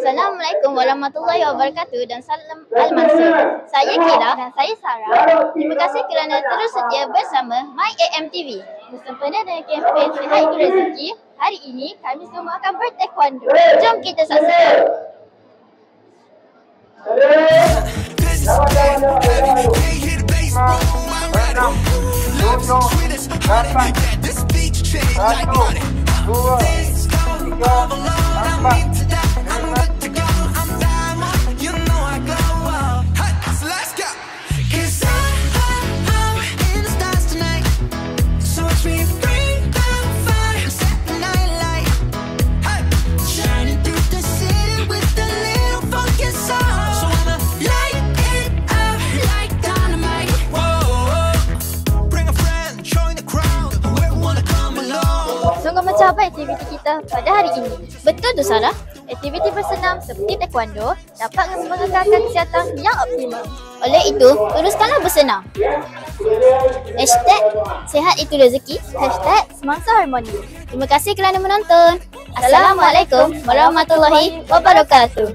Assalamualaikum warahmatullahi wabarakatuh dan salam al-mansur. Saya Kira dan saya Sarah. Terima kasih kerana terus setia bersama My AM TV. Bersempena dengan kempen Sihat Itu Rezeki, hari ini kami semua akan bertaekwondo. Jom kita saksikan. This beach Sungguh apa aktiviti kita pada hari ini? Betul tu Sarah? Aktiviti bersenam seperti taekwondo dapat mengekalkan kesihatan yang optimal. Oleh itu, teruskanlah bersenam. Hashtag Sehat Itu Rezeki Hashtag Semangsa Harmoni Terima kasih kerana menonton Assalamualaikum warahmatullahi wabarakatuh